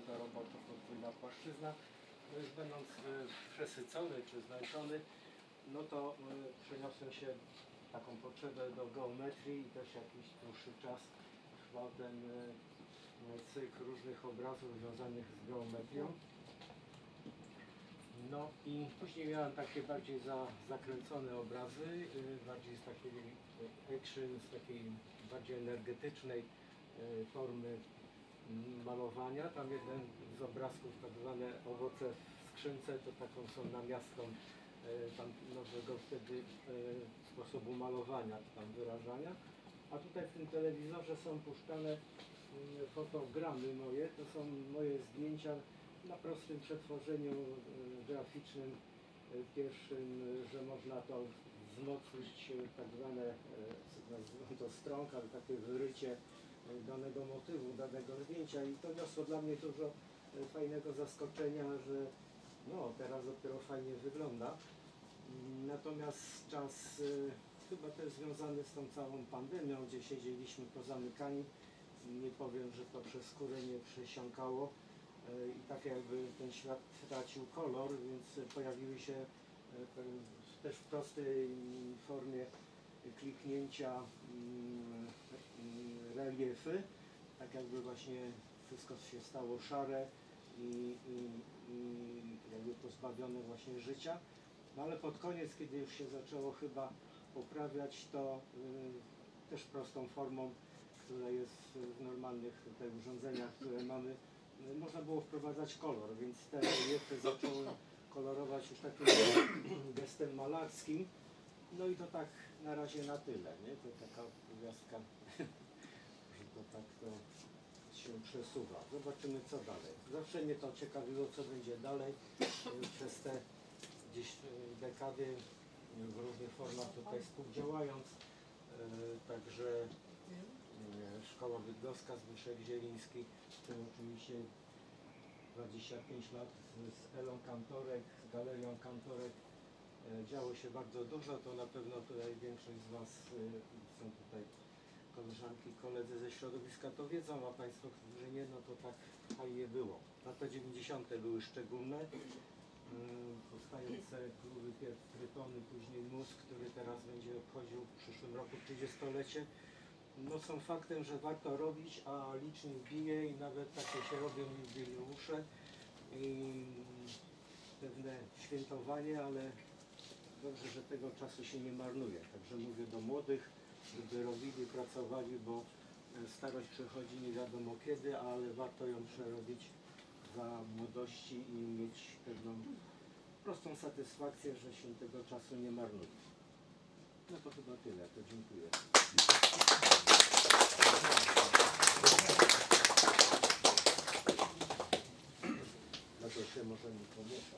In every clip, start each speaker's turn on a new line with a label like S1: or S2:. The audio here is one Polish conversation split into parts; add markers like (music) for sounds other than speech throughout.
S1: tę robotę, podwójna płaszczyzna. No będąc e, przesycony czy zmęczony, no to e, przeniosłem się taką potrzebę do geometrii i też jakiś dłuższy czas trwał ten e, cykl różnych obrazów związanych z geometrią. No i później miałem takie bardziej za, zakręcone obrazy, y, bardziej z takiej y, action, z takiej bardziej energetycznej y, formy malowania. Tam jeden z obrazków, tak zwane owoce w skrzynce, to taką są namiastką y, tam nowego wtedy y, sposobu malowania, tam wyrażania. A tutaj w tym telewizorze są puszczane y, fotogramy moje, to są moje zdjęcia na prostym przetworzeniu y, graficznym pierwszym, że można to wzmocnić tak zwane, to stronka, ale takie wyrycie danego motywu, danego zdjęcia i to niosło dla mnie dużo y, fajnego zaskoczenia, że no teraz dopiero fajnie wygląda. Natomiast czas y, chyba też związany z tą całą pandemią, gdzie siedzieliśmy pozamykani, nie powiem, że to przez skórę nie przesiąkało e, i tak jakby ten świat tracił kolor, więc pojawiły się e, też w prostej formie kliknięcia mm, reliefy, tak jakby właśnie wszystko się stało szare i, i, i jakby pozbawione właśnie życia. No ale pod koniec, kiedy już się zaczęło chyba poprawiać, to y, też prostą formą, która jest w normalnych tutaj urządzeniach, które mamy, y, można było wprowadzać kolor, więc te reliefy zacząłem kolorować już takim (coughs) gestem malarskim. No i to tak na razie na tyle, nie? To taka gwiazdka, to tak to się przesuwa. Zobaczymy co dalej. Zawsze mnie to ciekawiło, co będzie dalej y, przez te gdzieś y, dekady y, w różnych formach tutaj współdziałając. Także Szkoła Bydgoska, Zbyszek Zieliński, w tym oczywiście 25 lat z- Elą Kantorek, z Galerią Kantorek. E, Działo się bardzo dużo, to na pewno tutaj większość z Was są tutaj koleżanki, koledzy ze środowiska to wiedzą, a Państwo, którzy nie, no to tak fajnie było. Lata 90. były szczególne. Mm, Powstające kluby Trytony, później Mózg, który teraz będzie obchodził w przyszłym roku 30-lecie. No są faktem, że warto robić, a licznik bije i nawet takie się robią jubileusze i pewne świętowanie, ale dobrze, że tego czasu się nie marnuje. Także mówię do młodych, żeby robili, pracowali, bo e, starość przychodzi nie wiadomo kiedy, ale warto ją przerobić za młodości i mieć pewną prostą satysfakcję, że się tego czasu nie marnuje. No to chyba tyle, to dziękuję. No to się może mi pomiesza.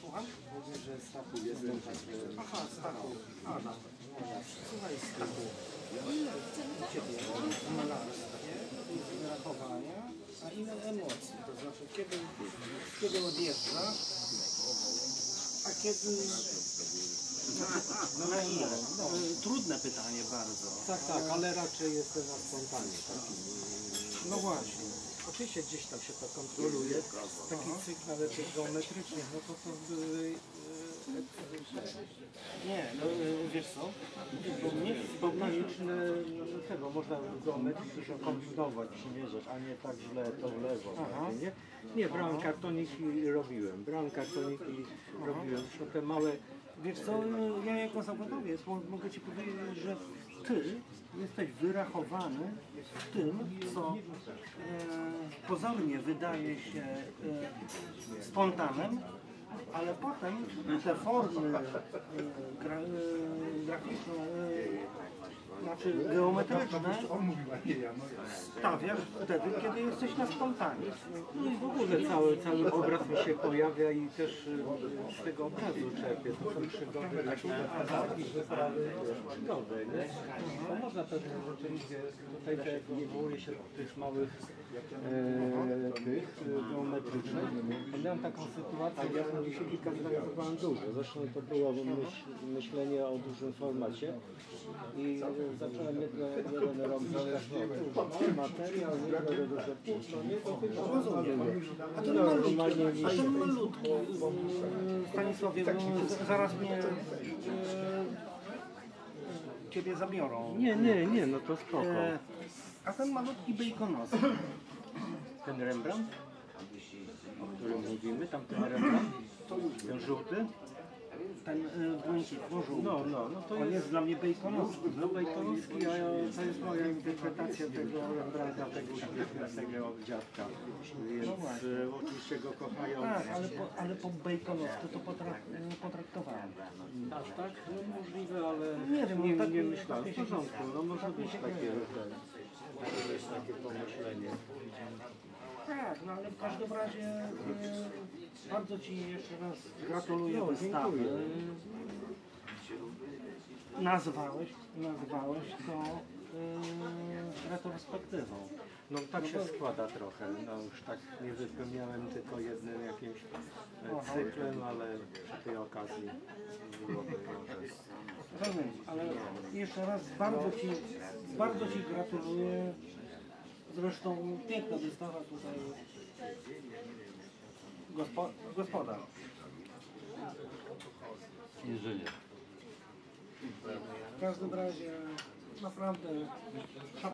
S1: Słucham? Mówię, że Stachu jestem, także...
S2: Aha, Stachu. A, no. Słuchaj, Stachu. Ile u Ciebie w malarstwie jest wyrachowania, a ile emocji? To znaczy, kiedy, kiedy odjeżdżasz, a kiedy... No na ile? No, trudne pytanie bardzo.
S1: Tak, tak, ale raczej jestem na spontanie. Taki.
S2: No właśnie.
S1: Oczywiście gdzieś tam się to kontroluje. Taki cykl nawet tych geometrycznych, no to to e,
S2: Nie, no y, wiesz co? Bo mnie,
S1: Magiczne, no tego można dużo kombinować, przymierzać, a nie tak źle to w lewo.
S2: Aha.
S1: Nie, nie brałem kartoniki i robiłem. Brałem kartoniki i robiłem. Te małe
S2: Wiesz co, ja jako zawodowiec mo- mogę Ci powiedzieć, że Ty jesteś wyrachowany w tym, co e, pozornie wydaje się e, spontanem, ale potem te formy e, gra, e, graficzne, znaczy geometryczne, stawiasz wtedy, kiedy jesteś na spontanie.
S1: No i w ogóle cały, cały obraz mi się pojawia i też z tego obrazu czerpię. To są przygody takie, przygody, nie? Można pewne rzeczywiście, tutaj te odwołuje się tych małych e, tych e. Ja miałem taką sytuację, ja dzisiaj kilka zrealizowałem dużo. Zresztą to było myśl, myślenie o dużym formacie i zacząłem jedno, jeden rok zależnie od materiał, nie do rzeczy. Nie, to.
S2: A ten
S1: No,
S2: malutki,
S1: normalnie
S2: a ten malutki, Stanisławie, bo z- zaraz mnie yy, ciebie zabiorą.
S1: Nie, nie, nie, no to spoko.
S2: E, a ten malutki bejkonowski,
S1: Ten Rembrandt, o którym mówimy, tamten Rembrandt, ten żółty,
S2: ten yy, błękitno-żółty.
S1: no, no, no to
S2: On
S1: jest
S2: jest dla mnie bejkonowski.
S1: no Bejtonowski, a ja, to jest moja interpretacja tego Rembrandta, tego XIX dziadka, więc e, oczywiście go kochają.
S2: Tak, ale po, ale po bejkonowsku to potrak, yy, potraktowałem.
S1: Aż tak? No możliwe, ale
S2: Nie wiem,
S1: nie,
S2: no tak-
S1: nie myślałem.
S2: tak
S1: W porządku, no może
S2: tak mi
S1: być
S2: się
S1: takie, takie pomyślenie.
S2: Tak, no ale w każdym razie yy, bardzo Ci jeszcze raz gratuluję
S1: No, dziękuję.
S2: Nazwałeś, nazwałeś to yy, retrospektywą.
S1: No tak się składa trochę. No już tak nie wypełniałem tylko jednym jakimś e, cyklem, ale przy tej okazji byłoby może.
S2: Rozumiem, ale jeszcze raz bardzo Ci, bardzo Ci gratuluję. Zresztą piękna wystawa tutaj. Gospo, gospodarz.
S3: Inżynier.
S2: W każdym razie naprawdę